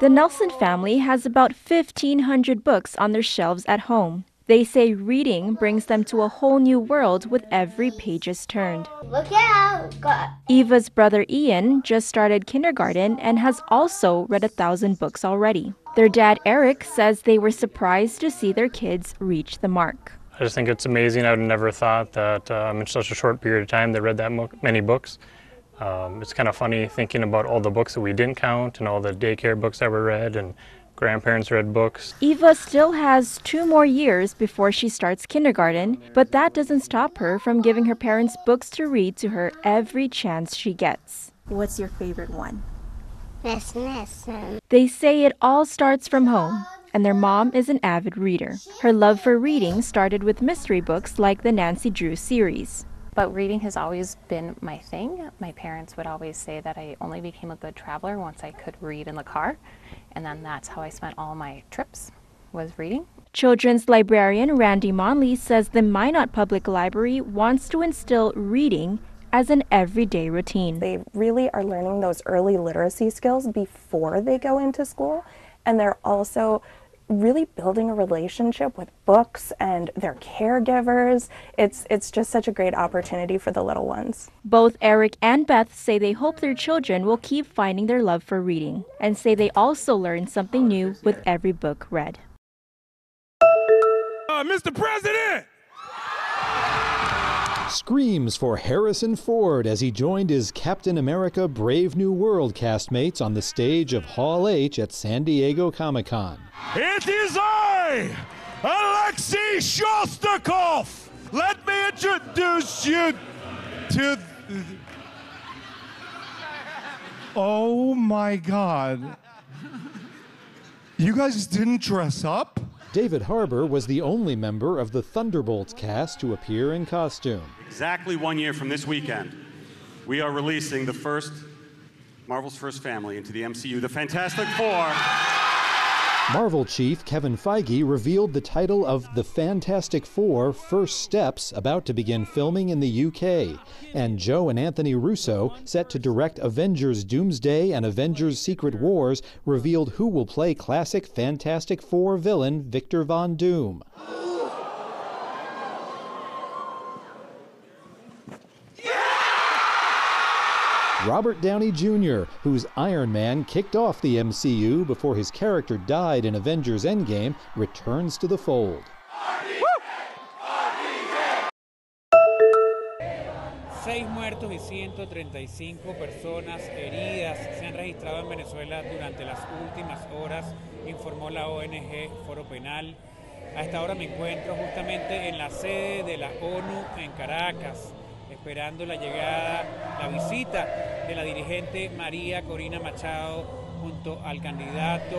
The Nelson family has about 1,500 books on their shelves at home. They say reading brings them to a whole new world with every pages turned. Look out! Got Eva's brother Ian just started kindergarten and has also read a thousand books already. Their dad Eric says they were surprised to see their kids reach the mark. I just think it's amazing. I would have never thought that um, in such a short period of time they read that mo- many books. Um, it's kind of funny thinking about all the books that we didn't count and all the daycare books that were read and grandparents read books. Eva still has two more years before she starts kindergarten, but that doesn't stop her from giving her parents books to read to her every chance she gets. What's your favorite one? Miss Nelson. They say it all starts from home, and their mom is an avid reader. Her love for reading started with mystery books like the Nancy Drew series. But reading has always been my thing. My parents would always say that I only became a good traveler once I could read in the car. And then that's how I spent all my trips was reading. Children's librarian Randy Monley says the Minot Public Library wants to instill reading as an everyday routine. They really are learning those early literacy skills before they go into school, and they're also really building a relationship with books and their caregivers. It's it's just such a great opportunity for the little ones. Both Eric and Beth say they hope their children will keep finding their love for reading and say they also learn something new with every book read. Uh, Mr. President! Screams for Harrison Ford as he joined his Captain America Brave New World castmates on the stage of Hall H at San Diego Comic Con. It is I, Alexei Shostakov! Let me introduce you to. Oh my god. You guys didn't dress up? David Harbour was the only member of the Thunderbolts cast to appear in costume. Exactly one year from this weekend, we are releasing the first Marvel's first family into the MCU, the Fantastic Four. Marvel chief Kevin Feige revealed the title of The Fantastic Four First Steps about to begin filming in the UK. And Joe and Anthony Russo, set to direct Avengers Doomsday and Avengers Secret Wars, revealed who will play classic Fantastic Four villain Victor Von Doom. Robert Downey Jr., whose Iron Man kicked off the MCU before his character died in Avengers Endgame, returns to the fold. Seis muertos y 135 personas heridas se han registrado en Venezuela durante las últimas horas, informó la ONG Foro Penal. A esta hora me encuentro justamente en la sede de la ONU en Caracas, esperando la llegada, la visita de la dirigente María Corina Machado junto al candidato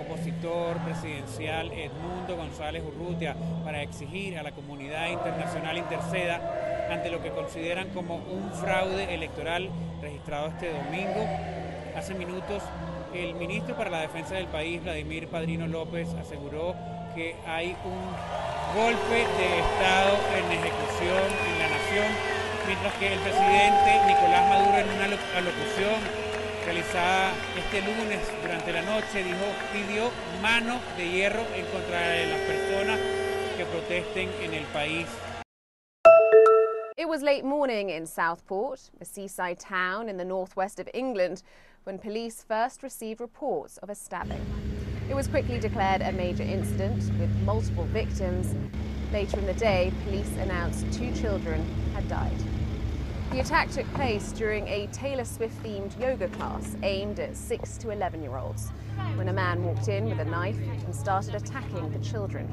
opositor presidencial Edmundo González Urrutia para exigir a la comunidad internacional interceda ante lo que consideran como un fraude electoral registrado este domingo. Hace minutos el ministro para la Defensa del país, Vladimir Padrino López, aseguró que hay un golpe de Estado en ejecución en la nación, mientras que el presidente Nicolás Maduro en una alocución realizada este lunes durante la noche dijo, pidió mano de hierro en contra de las personas que protesten en el país. It was late morning in Southport, a seaside town in the northwest of England, when police first received reports of a stabbing. It was quickly declared a major incident with multiple victims. Later in the day, police announced two children had died. The attack took place during a Taylor Swift themed yoga class aimed at 6 to 11 year olds when a man walked in with a knife and started attacking the children.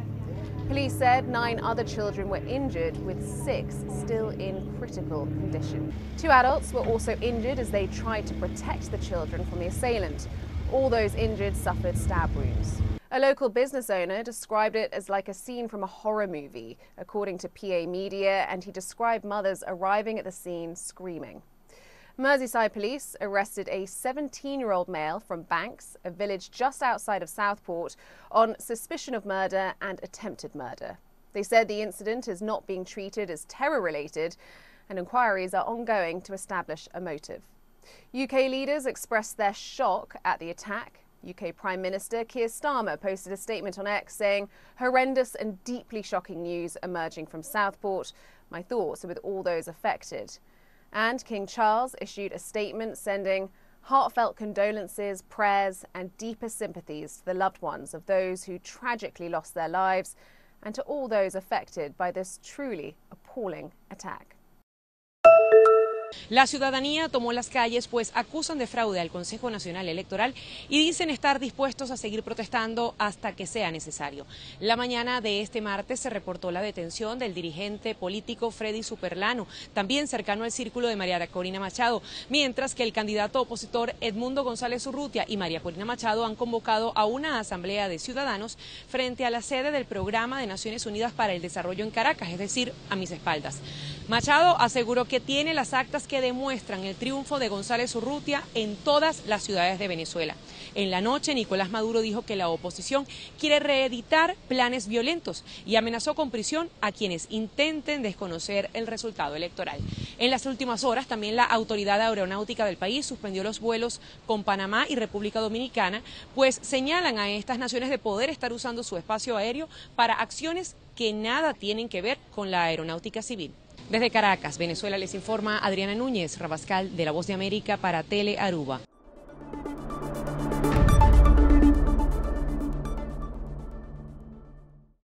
Police said nine other children were injured, with six still in critical condition. Two adults were also injured as they tried to protect the children from the assailant. All those injured suffered stab wounds. A local business owner described it as like a scene from a horror movie, according to PA Media, and he described mothers arriving at the scene screaming. Merseyside police arrested a 17 year old male from Banks, a village just outside of Southport, on suspicion of murder and attempted murder. They said the incident is not being treated as terror related, and inquiries are ongoing to establish a motive. UK leaders expressed their shock at the attack. UK Prime Minister Keir Starmer posted a statement on X saying, horrendous and deeply shocking news emerging from Southport. My thoughts are with all those affected. And King Charles issued a statement sending heartfelt condolences, prayers, and deepest sympathies to the loved ones of those who tragically lost their lives and to all those affected by this truly appalling attack. La ciudadanía tomó las calles pues acusan de fraude al Consejo Nacional Electoral y dicen estar dispuestos a seguir protestando hasta que sea necesario. La mañana de este martes se reportó la detención del dirigente político Freddy Superlano, también cercano al círculo de María Corina Machado, mientras que el candidato opositor Edmundo González Urrutia y María Corina Machado han convocado a una asamblea de ciudadanos frente a la sede del Programa de Naciones Unidas para el Desarrollo en Caracas, es decir, a mis espaldas. Machado aseguró que tiene las actas que demuestran el triunfo de González Urrutia en todas las ciudades de Venezuela. En la noche, Nicolás Maduro dijo que la oposición quiere reeditar planes violentos y amenazó con prisión a quienes intenten desconocer el resultado electoral. En las últimas horas, también la autoridad aeronáutica del país suspendió los vuelos con Panamá y República Dominicana, pues señalan a estas naciones de poder estar usando su espacio aéreo para acciones que nada tienen que ver con la aeronáutica civil. Desde Caracas, Venezuela, les informa Adriana Núñez, Rabascal de La Voz de América para Tele Aruba.